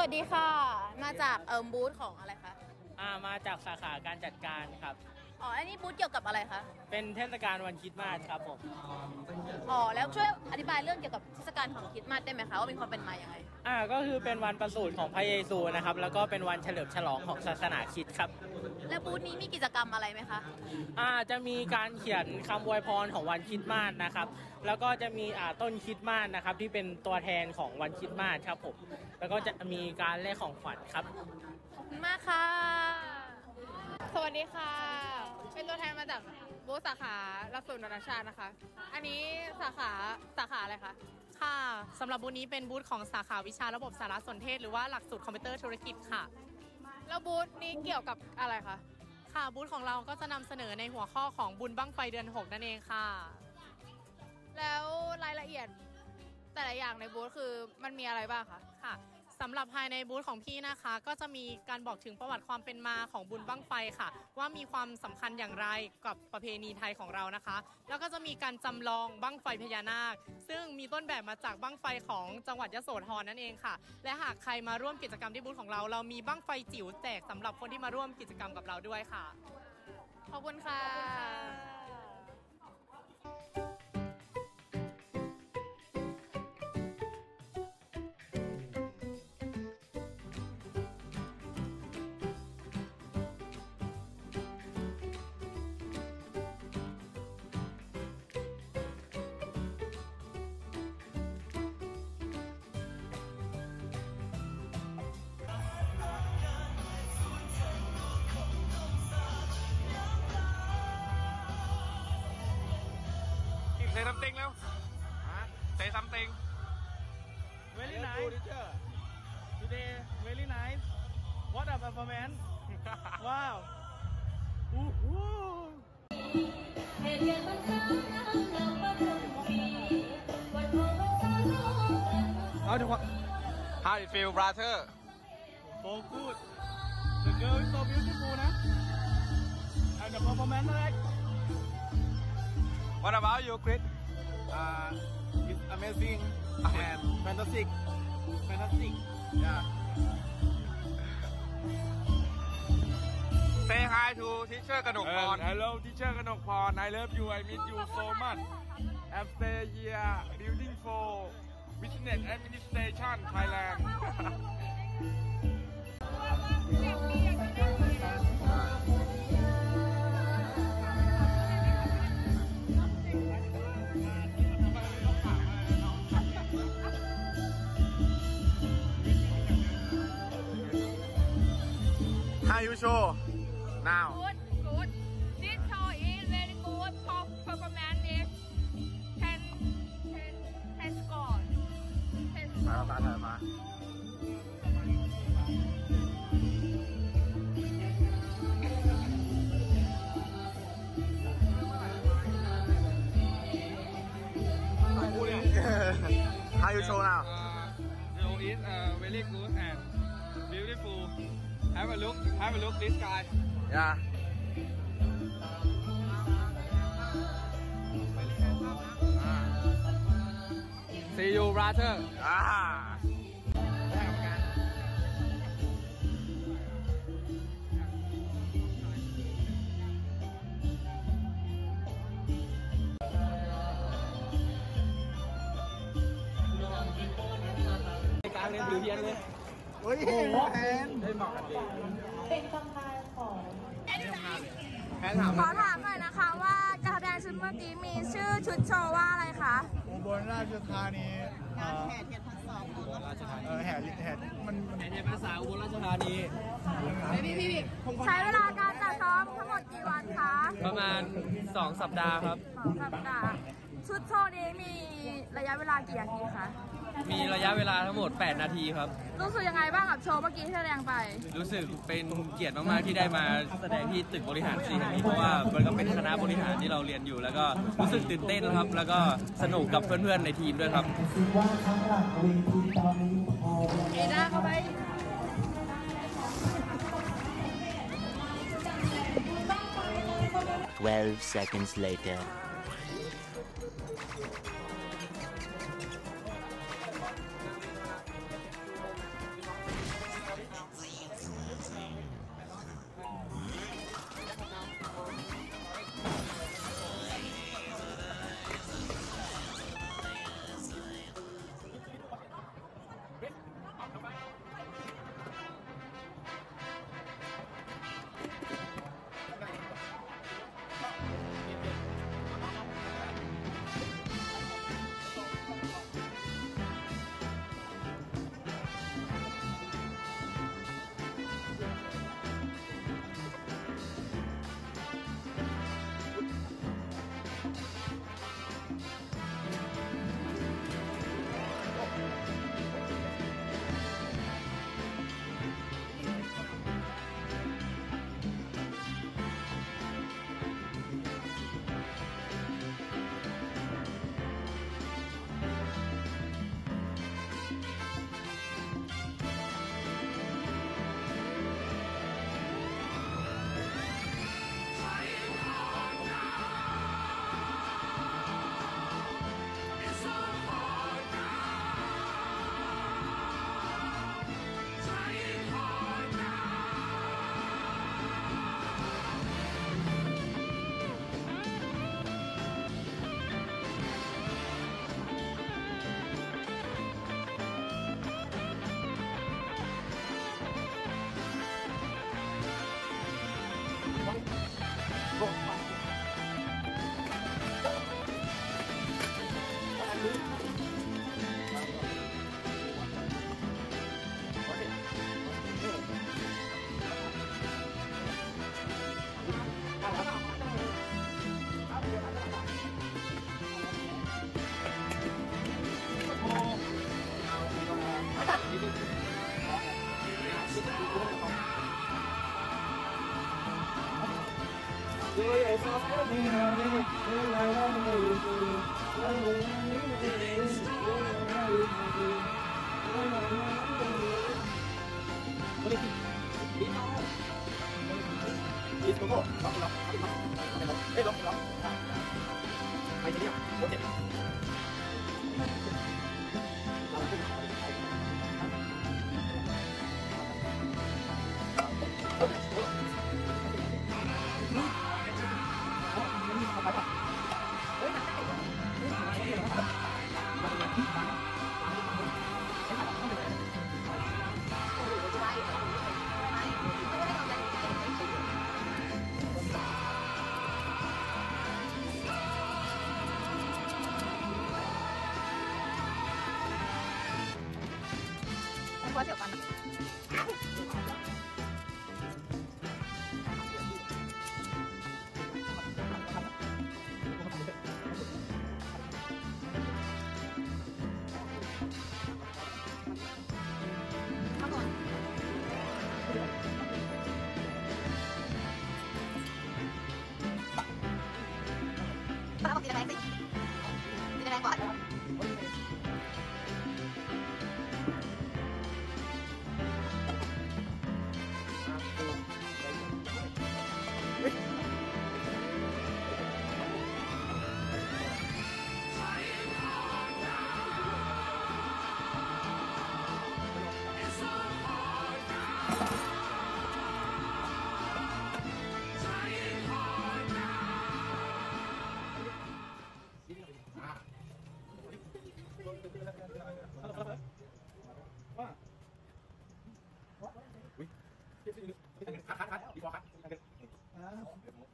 วัสดีค่ะ มาจากเอิมบูธของอะไรคะ อ่ามาจากสาขาการจัดการครับ อ๋อ อันนี้บูธเกี่ยวกับอะไรคะ เป็นเทศกาลวันคริดมาสครับผม อ๋อ แล้วช่วยอธิบายเรื่องเกี่ยวกับเทศกาลของคริดมาสได้ไหมคะว่ามีความเป็นมาอย่างไรอ่าก็คือเป็นวันประสูติของพระเยซูนะครับ แล้วก็เป็นวันเฉลิมฉลองของศาสนาคริสต์ครับ แล้วบูธนี้มีกิจกรรมอะไรไหมคะ อ่าจะมีการเขียนคำอวยพรของวันคริดมาสนะครับ แล้วก็จะมีอ่าต้นคริดมาสนะครับที่เป็นตัวแทนของวันคริดมาสครับผม แล้วก็จะมีการแลกของขวัญครับ ขอบคุณมากค่ะ สวัสดีค่ะ เป็นตัวแทนมาจากบูธสาขาหลักสูตรนานาชาตินะคะ อันนี้สาขาสาขาอะไรคะ ค่ะสำหรับบูธนี้เป็นบูธของสาขาวิชาระบบสารสนเทศ หรือว่าหลักสูตรคอมพิวเตอร์ธุรกิจค่ะ แล้วบูธนี้เกี่ยวกับอะไรคะ ค่ะบูธของเราก็จะนำเสนอในหัวข้อของบุญบั้งไฟเดือน 6 นั่นเองค่ะ แล้วรายละเอียด แต่ละอย่างในบูธคือมันมีอะไรบ้างคะค่ะสำหรับภายในบูธของพี่นะคะ ก็จะมีการบอกถึงประวัติความเป็นมาของบุญบั้งไฟค่ะ ว่ามีความสำคัญอย่างไรกับประเพณีไทยของเรานะคะ แล้วก็จะมีการจำลองบั้งไฟพญานาค ซึ่งมีต้นแบบมาจากบั้งไฟของจังหวัดยโสธรนั่นเองค่ะ และหากใครมาร่วมกิจกรรมที่บูธของเรา เรามีบั้งไฟจิ๋วแจกสำหรับคนที่มาร่วมกิจกรรมกับเราด้วยค่ะ ขอบคุณค่ะ say something แล้ว say something Very nice Today very nice What a performance Wow อู้หู how do how you feel brother So good The girl is so beautiful นะ And the performance right what about you Chris uh, it's amazing and fantastic. Fantastic. Yeah. say hi to teacher กนกพร hello, teacher Kanokpon. I love you. I miss you so much. I'm stay here building for business administration Thailand. how you show now good good this show is very good Perf- performance is 10 10 10 score 10 มา score มาถ่ายมา how you show now show is uh, very good and beautiful. Have a look. Have a look. This guy. yeah See you, brother. อ่า การเรียนถือเทียนเลย โอ้โหแพนได้เหมาะกันดีขอถามหน่อยนะคะว่าการแสดงชุดเมื่อกี้มีชื่อชุดโชว์ว่าอะไรคะอุบลราชธานีงานแห่เทียนพรรษาอุบลราชธานีเออแห่แห่มันมันแห่เทียนภาษาอุบลราชธานีใช้เวลาการจัดซ้อมทั้งหมดกี่วันคะ ประมาณ 2 สัปดาห์ครับสองสัปดาห์ชุดโชว์นี้มีระยะเวลากี่นาทีคะ มีระยะเวลาทั้งหมด 8 นาทีครับ รู้สึกยังไงบ้างกับโชว์เมื่อกี้ที่แสดงไป รู้สึกเป็นเกียรติมากๆที่ได้มาแสดงที่ตึกบริหารสีแห่งนี้เพราะว่ามันก็เป็นคณะบริหารที่เราเรียนอยู่ แล้วก็รู้สึกตื่นเต้นครับ แล้วก็สนุกกับเพื่อนๆในทีมด้วยครับเอด้าเข้าไป12 seconds later. Wih.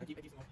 Kaki, kaki semua.